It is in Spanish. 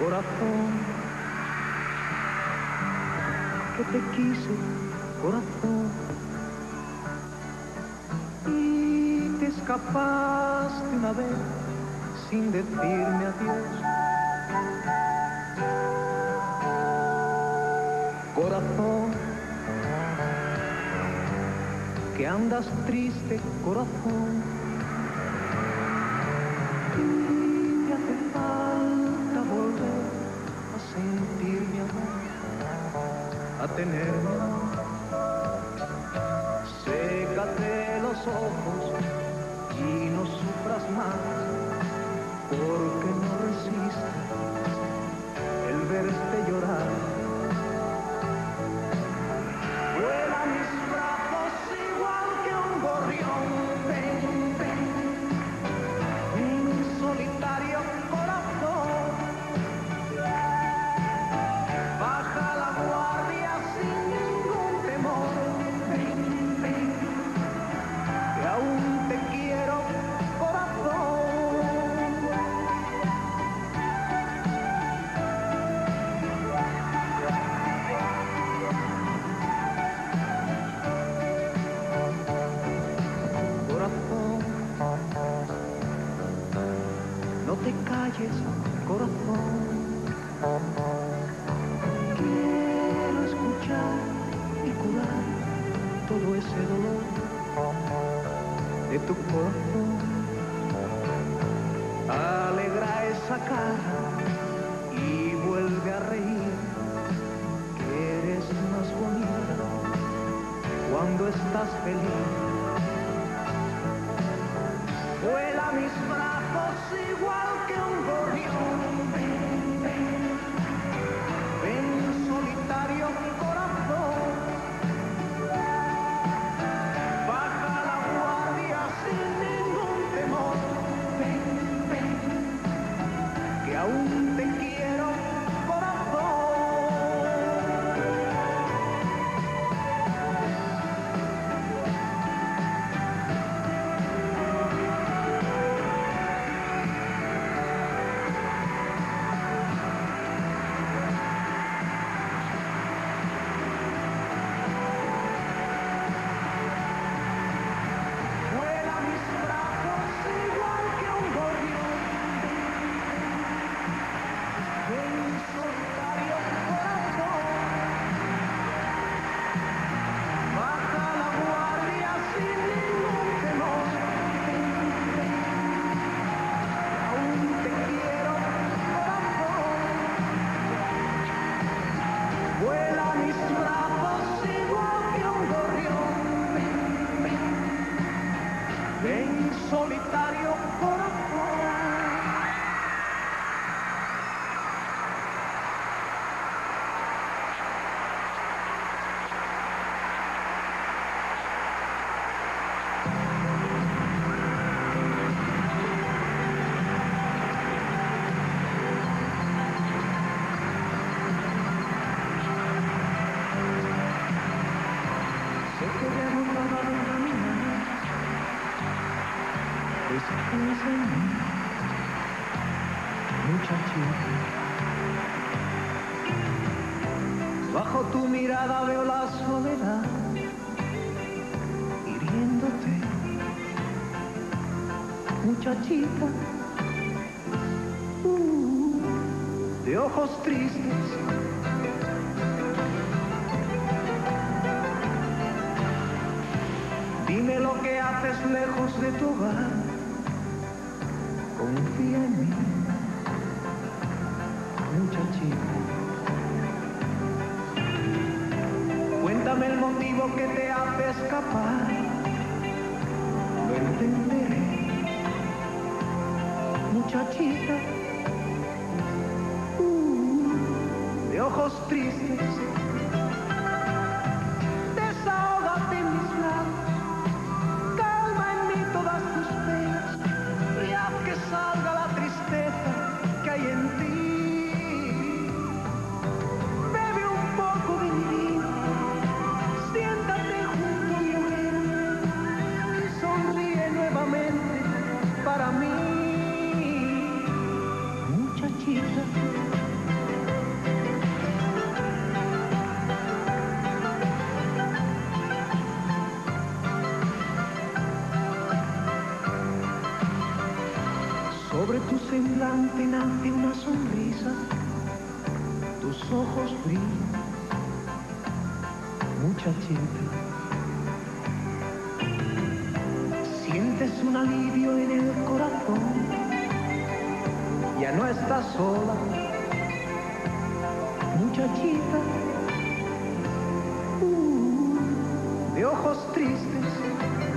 corazón, que te quise, corazón, y te escapaste una vez sin decirme adiós. Corazón, que andas triste, corazón. Y te hace falta a tenerme. Sécate los ojos y no sufras más, porque no resiste el verte llorar. No te calles, corazón. Quiero escuchar y curar todo ese dolor de tu corazón. Alegra esa cara y vuelve a reír, que eres más bonita cuando estás feliz. Muchachita. Bajo tu mirada veo la soledad hiriéndote, muchachita. Uh, de ojos tristes. Dime lo que haces lejos de tu hogar. Confía en mí, muchachita. Cuéntame el motivo que te hace escapar. Lo entenderé, muchachita. Uh, de ojos tristes. Semblante nace una sonrisa, tus ojos brillan, muchachita. Sientes un alivio en el corazón, ya no estás sola, muchachita. Uh, de ojos tristes